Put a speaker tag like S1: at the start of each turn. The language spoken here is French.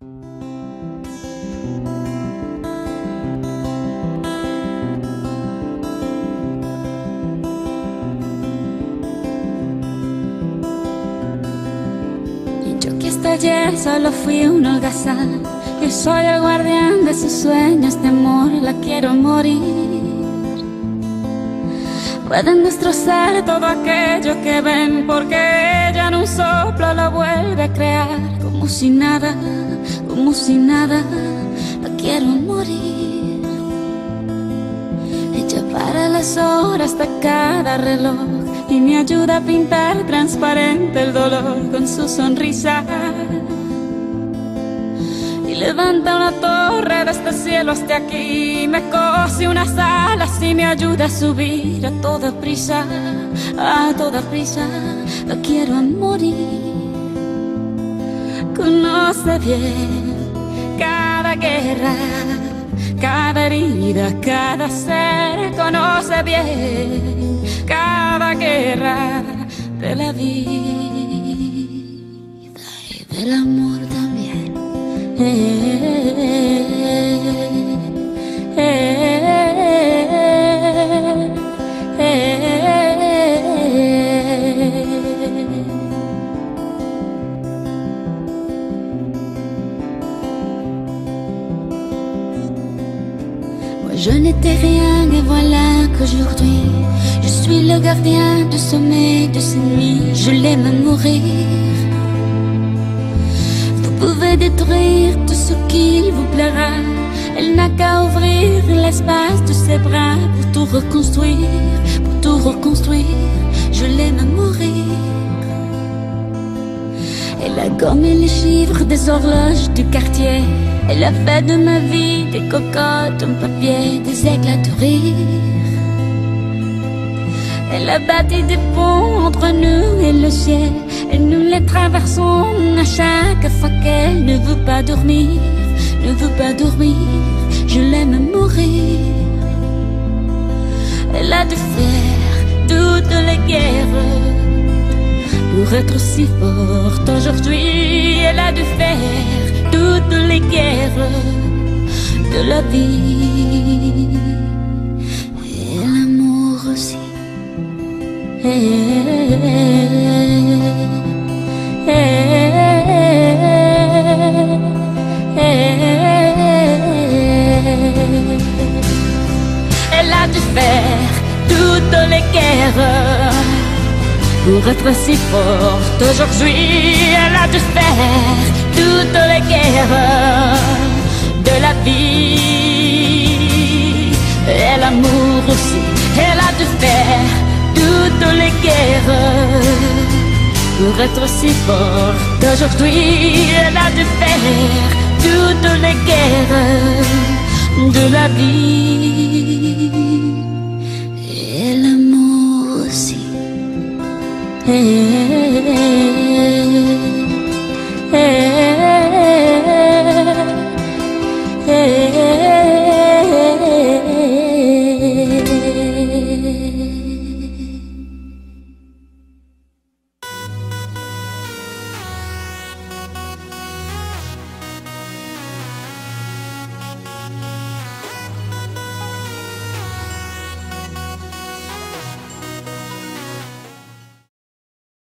S1: Yo que hasta ayer solo fui un holgazán. Yo soy el guardián de sus sueños de amor, la quiero morir. Pueden destrozar todo aquello que ven porque ella en un soplo lo vuelve a crear como si nada, como si nada, la quiero morir. Ella para las horas de cada reloj y me ayuda a pintar transparente el dolor con su sonrisa levanta una torre desde el cielo hasta aquí. Me cose unas alas y me ayuda a subir a toda prisa, a toda prisa. La quiero morir. Conoce bien cada guerra, cada herida, cada ser. Conoce bien cada guerra de la vida y del amor también. Moi je n'étais rien et voilà qu'aujourd'hui je suis le gardien du sommeil de ces nuits. Je l'aime mourir pouvez détruire tout ce qu'il vous plaira. Elle n'a qu'à ouvrir l'espace de ses bras pour tout reconstruire, pour tout reconstruire. Je l'aime mourir. Elle a gommé les chiffres des horloges du quartier. Elle a fait de ma vie des cocottes en papier, des éclats de rire. Elle a bâti des ponts entre nous et le ciel. Et nous les traversons à chaque fois qu'elle ne veut pas dormir, ne veut pas dormir. Je l'aime mourir. Elle a dû faire toutes les guerres pour être si forte aujourd'hui. Elle a dû faire toutes les guerres de la vie et l'amour aussi. Elle a dû faire toutes les guerres pour être si forte aujourd'hui. Elle a dû faire toutes les guerres de la vie et l'amour aussi. Elle a dû faire toutes les guerres pour être si forte aujourd'hui. Elle a dû faire toutes les guerres de la vie et l'amour aussi.